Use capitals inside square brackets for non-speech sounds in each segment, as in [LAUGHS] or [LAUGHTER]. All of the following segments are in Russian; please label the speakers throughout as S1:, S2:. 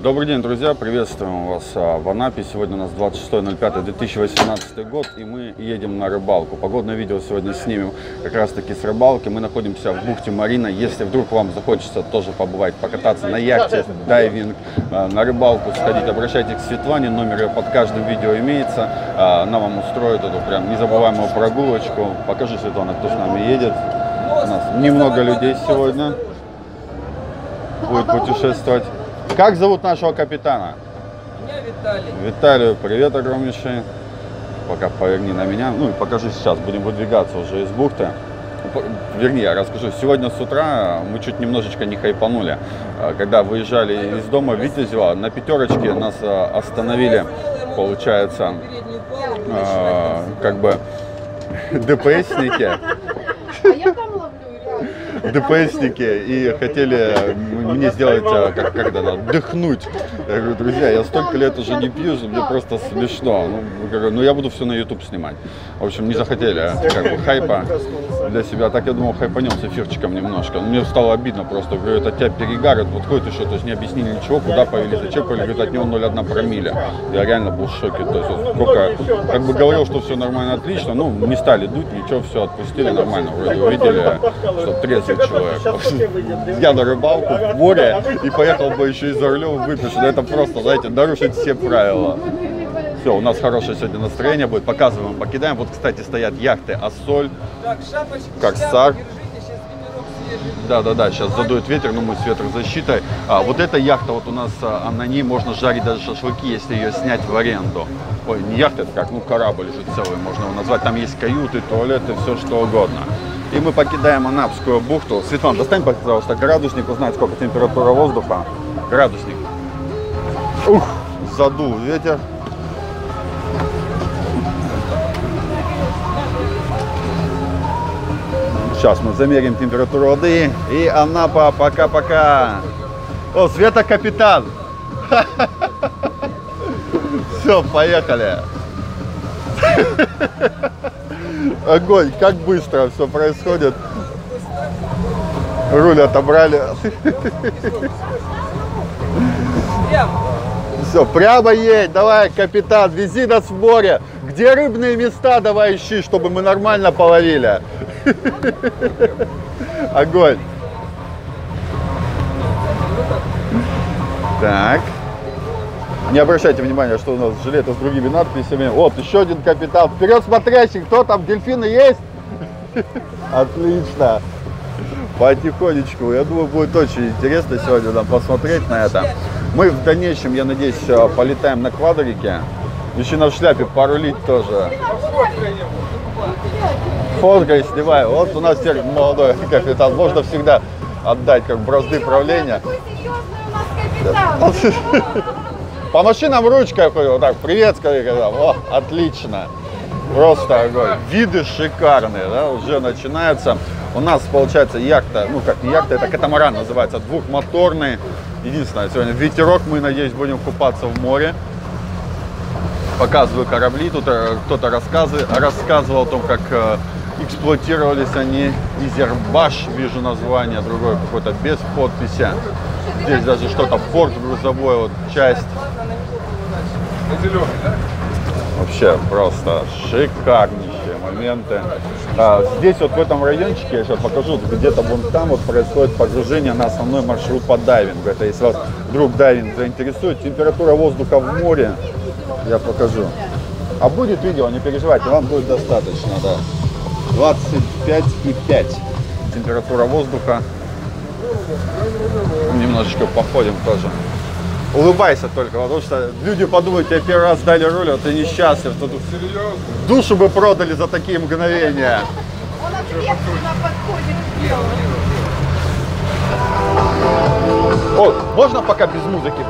S1: Добрый день, друзья! Приветствуем вас а, в Анапе. Сегодня у нас 26.05.2018 год, и мы едем на рыбалку. Погодное видео сегодня снимем как раз-таки с рыбалки. Мы находимся в бухте Марина. Если вдруг вам захочется тоже побывать, покататься на яхте, дайвинг, а, на рыбалку сходить, обращайтесь к Светлане. Номер ее под каждым видео имеется. А, Она вам устроит эту прям незабываемую прогулочку. Покажи, Светлана, кто с нами едет. У нас немного людей сегодня будет путешествовать. Как зовут нашего капитана?
S2: Меня Виталий.
S1: Виталию привет огромнейший. Пока поверни на меня. Ну и покажи сейчас, будем выдвигаться уже из бухты. Вернее, я расскажу. Сегодня с утра мы чуть немножечко не хайпанули. А, Когда выезжали из дома Витязева, на пятерочке нас а, остановили, получается, а, как бы [LAUGHS] ДПСники.
S3: А я там.
S1: ДПСники и хотели мне сделать, а, как, как это, надо, дыхнуть. Я говорю, друзья, я столько лет уже не пью, что мне просто смешно. Ну, ну я буду все на YouTube снимать. В общем, не захотели а, как бы хайпа для себя. Так я думал, хайпанем с эфирчиком немножко. Но мне стало обидно просто. Говорю, это тебя перегарят, вот ходит еще, то есть не объяснили ничего, куда повели, зачем повели, говорит, от него 0,1 промилле. Я реально был в шоке. То есть вот сколько, как бы говорил, что все нормально, отлично, ну не стали дуть, ничего, все отпустили нормально. Вроде увидели, что трезвый человек. Я на рыбалку в море и поехал бы еще и за рулем выпишу. Это просто, знаете, нарушить все правила. Все, у нас хорошее сегодня настроение будет. Показываем, покидаем. Вот, кстати, стоят яхты Ассоль.
S2: Так, шапочку,
S1: Корсар. Да, да, да, сейчас задует ветер, но мы с ветрозащитой. А, вот эта яхта, вот у нас а, на ней можно жарить даже шашлыки, если ее снять в аренду. Ой, не яхта, это как, ну корабль же целый, можно его назвать. Там есть каюты, туалеты, все что угодно. И мы покидаем Анапскую бухту. Светлана, достань, пожалуйста, градусник, узнать, сколько температура воздуха. Градусник. Ух, задул ветер. Сейчас мы замерим температуру воды. И Анапа, пока-пока. О, Света капитан. [LAUGHS] Все, поехали. [LAUGHS] Огонь, как быстро все происходит. Руль отобрали. [LAUGHS] Все, прямо едь, давай, капитан, вези нас в море. Где рыбные места давай ищи, чтобы мы нормально половили. [LAUGHS] Огонь. Так. Не обращайте внимания, что у нас жилеты с другими надписями. Вот, еще один капитан. Вперед смотрящий, кто там, дельфины есть? Отлично. Потихонечку. Я думаю, будет очень интересно сегодня нам посмотреть на это. Мы в дальнейшем, я надеюсь, э, полетаем на квадрике. Мужчина в шляпе порулить тоже. Фоткай, снимай. Вот у нас теперь молодой [LAUGHS] капитан. Можно всегда отдать как бразды правления.
S3: Какой серьезный у нас капитан. [LAUGHS]
S1: По машинам ручкой вот так, привет, скорее, когда, о, отлично, просто огонь. Виды шикарные, да, уже начинается. У нас получается яхта, ну как не яхта, это катамаран называется, двухмоторный. Единственное, сегодня ветерок, мы, надеюсь, будем купаться в море. Показываю корабли, тут э, кто-то рассказы, рассказывал о том, как э, эксплуатировались они. Изербаш, вижу название, другое какое-то без подписи. Здесь даже что-то порт грузовой, вот часть. Вообще просто шикарнейшие моменты. А, здесь вот в этом райончике, я сейчас покажу, где-то вон там вот происходит погружение на основной маршрут по дайвингу. Это если вас вдруг дайвинг заинтересует, температура воздуха в море, я покажу. А будет видео, не переживайте, вам будет достаточно, да. 25,5 температура воздуха. Немножечко походим тоже. Улыбайся только, потому что люди подумают, тебе первый раз дали руль, а ты несчастлив. Тут душу бы продали за такие мгновения.
S3: Он ответственно подходит к делу.
S1: О, можно пока без музыки?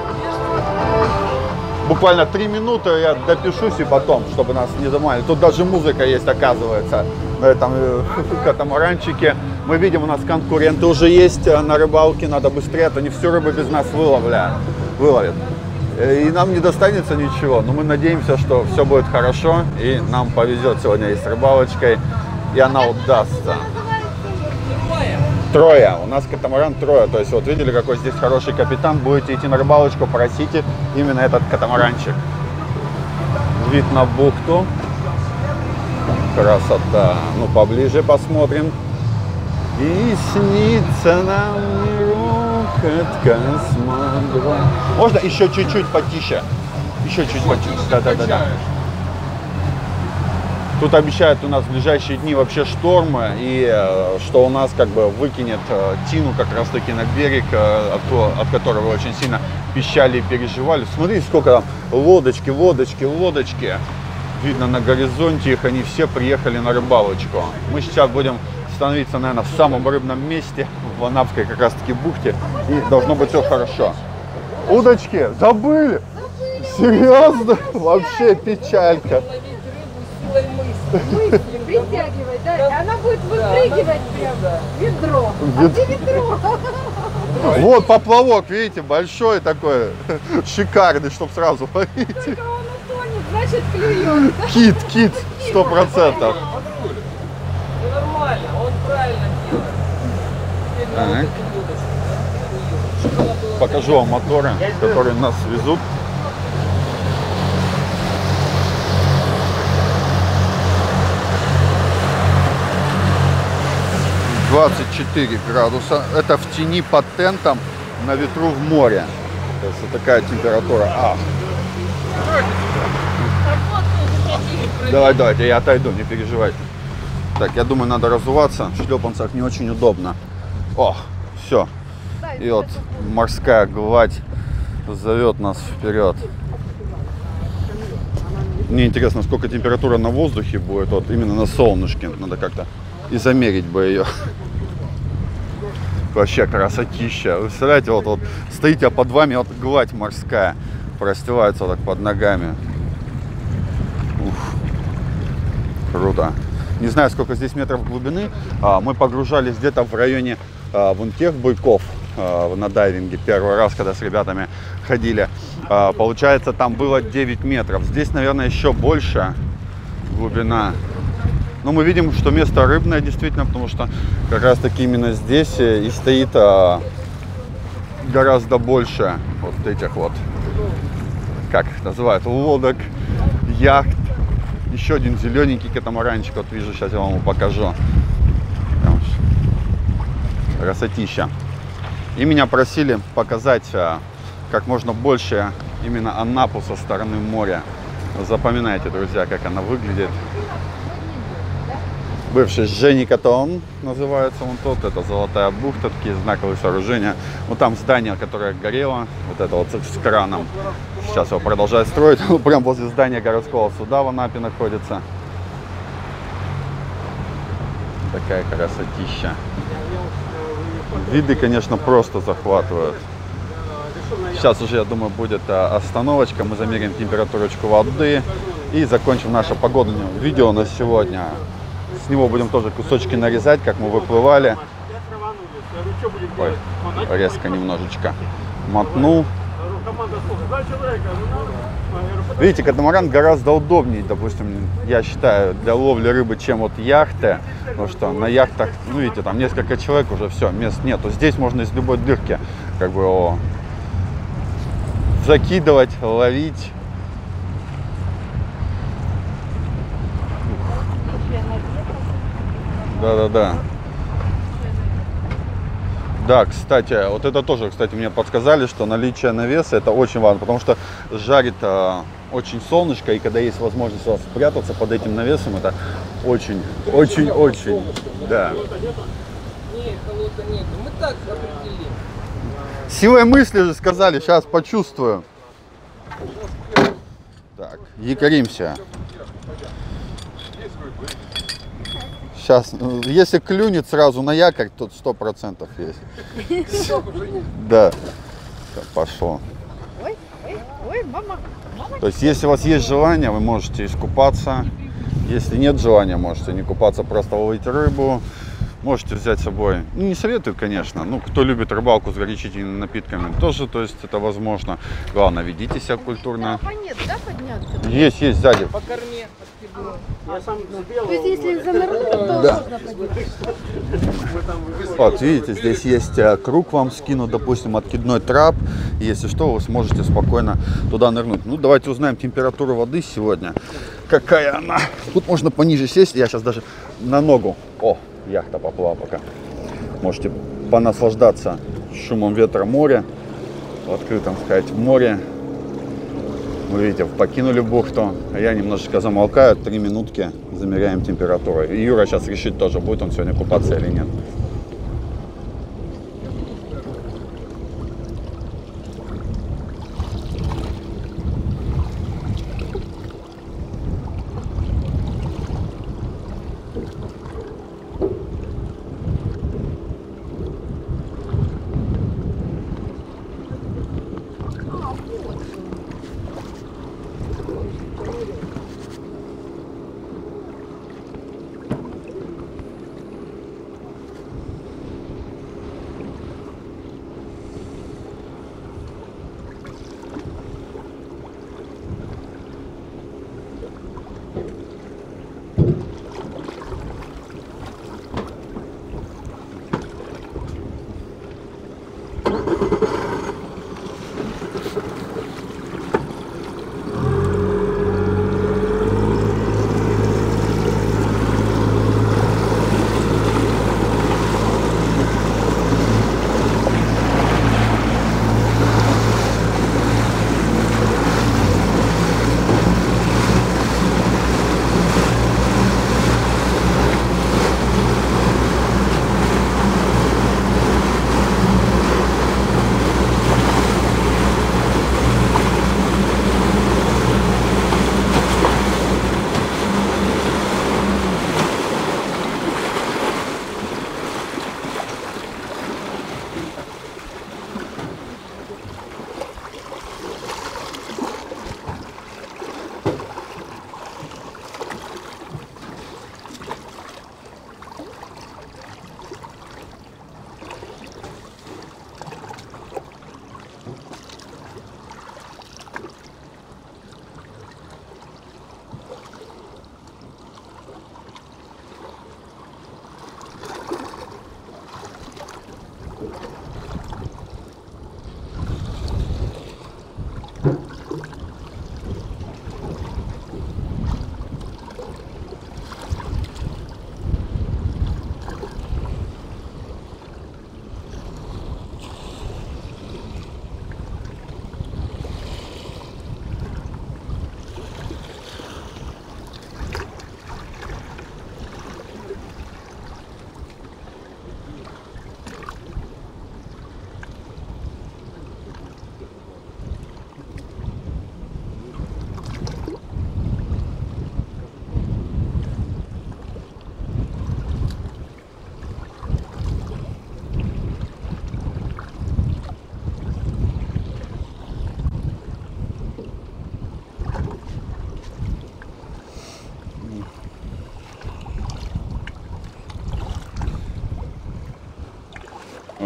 S1: Буквально три минуты я допишусь и потом, чтобы нас не заманили. Тут даже музыка есть, оказывается, на этом э, [LAUGHS] катамаранчике. Мы видим, у нас конкуренты уже есть э, на рыбалке, надо быстрее, а то не всю рыбу без нас выловля, выловят. Э, И нам не достанется ничего, но мы надеемся, что все будет хорошо, и нам повезет сегодня и с рыбалочкой, и она удастся. Трое. У нас катамаран трое. То есть вот видели, какой здесь хороший капитан. Будете идти на рыбалочку, просите именно этот катамаранчик. Вид на бухту. Красота. Ну, поближе посмотрим. И снится нам мирок от космодрома. Можно еще чуть-чуть потише? Еще чуть потише. Да-да-да. Тут обещают у нас в ближайшие дни вообще штормы, и э, что у нас как бы выкинет э, Тину как раз таки на берег, э, от, от которого очень сильно пищали и переживали. Смотрите, сколько там лодочки, лодочки, лодочки. Видно на горизонте их, они все приехали на рыбалочку. Мы сейчас будем становиться, наверное, в самом рыбном месте, в Анапской как раз таки бухте, и должно быть все хорошо. Удочки, забыли! Серьезно? Вообще печалька.
S2: Ловить рыбу силой мысли.
S3: Мысли притягивать, да? И она будет выпрыгивать прям
S2: Да.
S3: в ведро. А
S1: Вед-
S3: где ведро?
S1: Вот поплавок, видите, большой такой, шикарный, чтобы сразу ловить.
S3: Только он утонет, значит клюет.
S1: Кит, кит, сто процентов.
S2: Патруль. Все нормально, он правильно делает. Теперь на вот
S1: Так.
S2: эти удочки, да? Чтобы она была
S1: Покажу вам моторы, которые нас везут. Двадцать четыре градуса. Это в тени под тентом на ветру в море. То есть вот такая температура. А. Давай, давайте, я отойду, не переживайте. Так, я думаю, надо разуваться. В шлепанцах не очень удобно. О, все. И вот морская гладь зовет нас вперед. Мне интересно, сколько температура на воздухе будет, вот именно на солнышке. Надо как-то и замерить бы ее. Вообще красотища. Вы представляете, вот, вот стоите, а под вами вот гладь морская простилается вот так под ногами. Ух. Круто. Не знаю, сколько здесь метров глубины. А, Мы погружались где-то в районе вон тех буйков а, на дайвинге первый раз, когда с ребятами ходили. А, Получается, там было 9 метров. Здесь, наверное, еще больше глубина. Но мы видим, что место рыбное действительно, потому что как раз таки именно здесь э, и стоит гораздо больше вот этих вот, как их называют, лодок, яхт. Еще один зелененький катамаранчик, вот вижу, сейчас я вам покажу. Красотища. И меня просили показать а, как можно больше именно Анапу со стороны моря. Запоминайте, друзья, как она выглядит. Бывший Жени Катон называется он тот. Это Золотая бухта, такие знаковые сооружения. Вот там здание, которое горело, вот это вот с краном. Сейчас его продолжают строить. [LAUGHS] Прям возле здания городского суда в Анапе находится. Такая красотища. Виды, конечно, просто захватывают. Сейчас уже, я думаю, будет а, остановочка. Мы замерим температурочку воды и закончим наше погодное видео на сегодня. С него будем тоже кусочки нарезать, как мы выплывали. Ой, резко немножечко мотнул. Видите, катамаран гораздо удобнее, допустим, я считаю, для ловли рыбы, чем вот яхты. Потому что на яхтах, ну видите, там несколько человек уже все, мест нету. Здесь можно из любой дырки как бы его закидывать, ловить. Да-да-да. Да, кстати, вот это тоже, кстати, мне подсказали, что наличие навеса это очень важно, потому что жарит а, очень солнышко, и когда есть возможность у вас спрятаться под этим навесом, это очень, очень, очень, да.
S2: Мы так.
S1: Силой мысли же сказали, сейчас почувствую. Так, якоримся. Сейчас, ну, если клюнет сразу на якорь, то сто процентов есть. [LAUGHS] Да, пошло.
S3: Ой, ой, ой. Мама.
S1: То есть, если у вас есть желание, вы можете искупаться. Если нет желания, можете не купаться, просто ловить рыбу. Можете взять с собой, ну не советую, конечно, ну кто любит рыбалку с горячительными напитками, тоже, то есть это возможно. Главное, ведите себя культурно.
S3: А нет, да, подняться?
S1: Есть, есть сзади.
S2: По корме откидываю.
S3: То есть, если занырнуть, то
S1: Да.
S3: можно подняться.
S1: Вот, видите, здесь есть э, круг вам скинут, допустим, откидной трап. И Если что, вы сможете спокойно туда нырнуть. Ну, давайте узнаем температуру воды сегодня. Какая она? Тут можно пониже сесть. Я сейчас даже на ногу. О, яхта поплыла пока. Можете понаслаждаться шумом ветра моря. В открытом, сказать, море. Вы видите, покинули бухту. А я немножечко замолкаю. Три минутки. Замеряем температуру. И Юра сейчас решит тоже, будет он сегодня купаться или нет.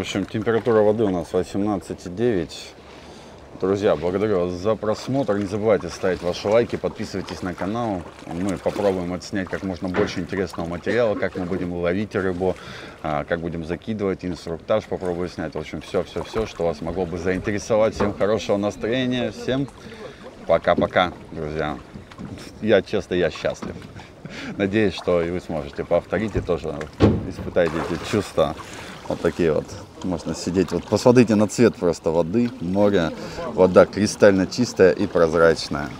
S1: Общем, температура воды у нас 18,9. Друзья, благодарю вас за просмотр. Не забывайте ставить ваши лайки, подписывайтесь на канал. Мы попробуем отснять как можно больше интересного материала, как мы будем ловить рыбу, а, как будем закидывать, инструктаж попробую снять. В общем, все-все-все, что вас могло бы заинтересовать. Всем хорошего настроения, всем пока-пока, друзья. Я, честно, я счастлив. Надеюсь, что и вы сможете повторить и тоже испытаете эти чувства. Вот такие вот. Можно сидеть. Вот посмотрите на цвет просто воды, моря. Вода кристально чистая и прозрачная.